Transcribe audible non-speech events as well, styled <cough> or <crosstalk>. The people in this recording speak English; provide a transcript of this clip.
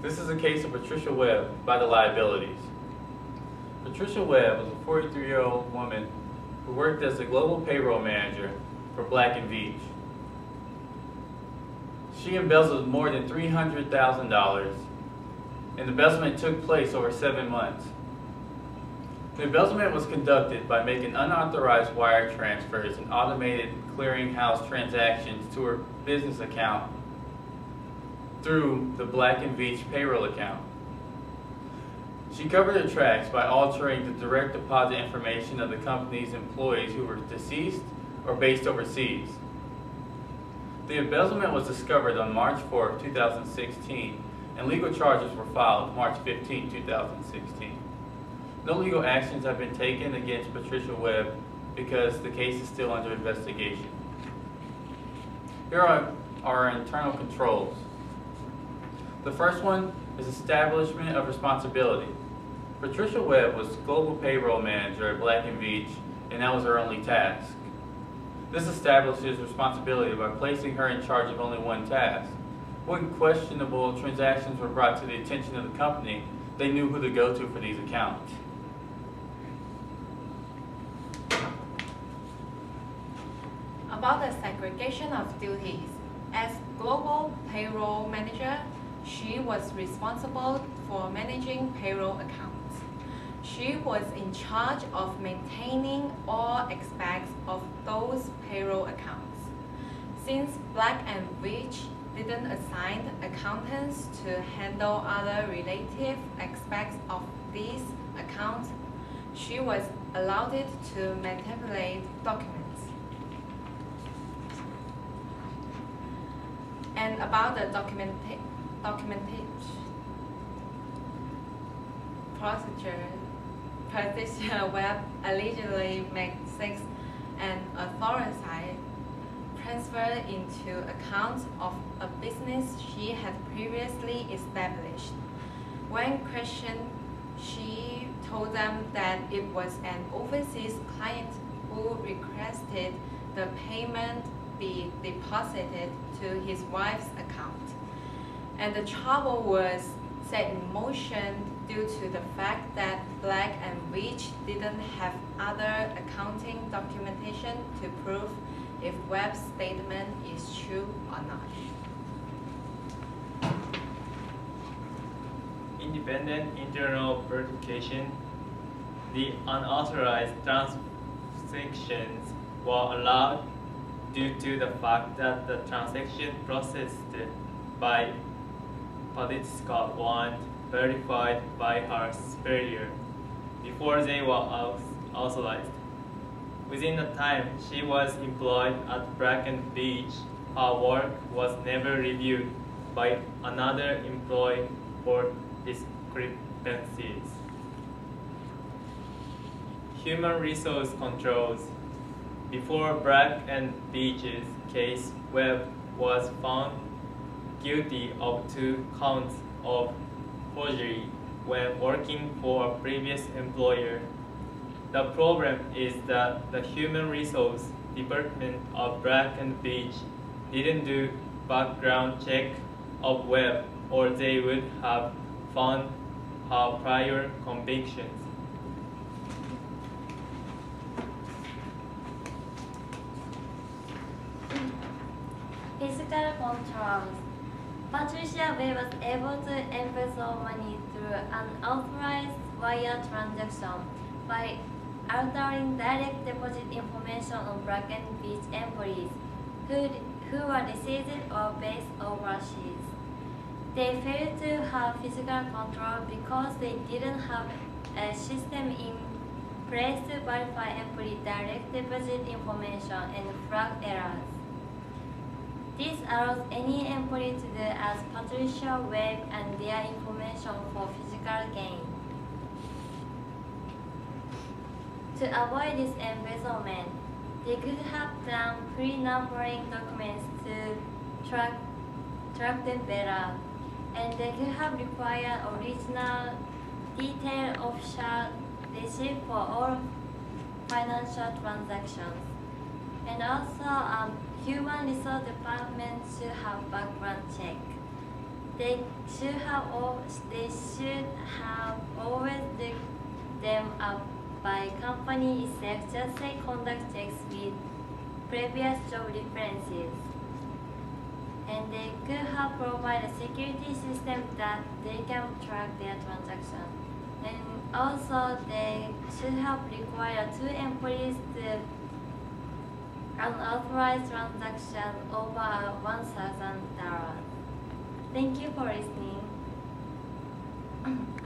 This is a case of Patricia Webb by the liabilities. Patricia Webb was a 43-year-old woman who worked as the global payroll manager for Black & Veatch. She embezzled more than $300,000, and the embezzlement took place over seven months. The embezzlement was conducted by making unauthorized wire transfers and automated clearinghouse transactions to her business account through the Black & Veatch payroll account. She covered her tracks by altering the direct deposit information of the company's employees who were deceased or based overseas. The embezzlement was discovered on March 4, 2016, and legal charges were filed March 15, 2016. No legal actions have been taken against Patricia Webb because the case is still under investigation. Here are our internal controls. The first one is establishment of responsibility. Patricia Webb was global payroll manager at Black & Veatch, and that was her only task. This establishes responsibility by placing her in charge of only one task. When questionable transactions were brought to the attention of the company, they knew who to go to for these accounts. About the segregation of duties, as global payroll manager, she was responsible for managing payroll accounts. She was in charge of maintaining all aspects of those payroll accounts. Since Black & Veatch didn't assign accountants to handle other relative aspects of these accounts, she was allowed to manipulate documents. And about the documentation procedure, Patricia <laughs> Webb allegedly made six and authorized transfer into accounts of a business she had previously established. When questioned, she told them that it was an overseas client who requested the payment be deposited to his wife's account. And the trouble was set in motion due to the fact that Black & Veatch didn't have other accounting documentation to prove if Webb's statement is true or not. Independent internal verification. The unauthorized transactions were allowed due to the fact that the transaction processed by political one verified by her superior before they were authorized. Within the time she was employed at Bracken Beach, her work was never reviewed by another employee for discrepancies. Human resource controls. Before Black and Veatch's case, Webb was found guilty of two counts of forgery when working for a previous employer. The problem is that the Human Resource Department of Black and Veatch didn't do background check of Webb or they would have found her prior convictions. Physical controls. Patricia Webb was able to embezzle money through an unauthorized wire transaction by altering direct deposit information on Black & Veatch employees who, who were deceased or based overseas. They failed to have physical control because they didn't have a system in place to verify employee direct deposit information and flag errors. This allows any employee to do as Patricia Webb and their information for physical gain. To avoid this embezzlement, they could have done pre-numbering documents to track, track them better, and they could have required original detailed official receipt for all financial transactions. And also, um, Human Resource Department should have background check. They should have al- they should have always looked them up by company itself, just say conduct checks with previous job references. And they could have provided a security system that they can track their transaction. And also they should have required two employees to unauthorized transaction over one thousand dollars. Thank you for listening. <clears throat>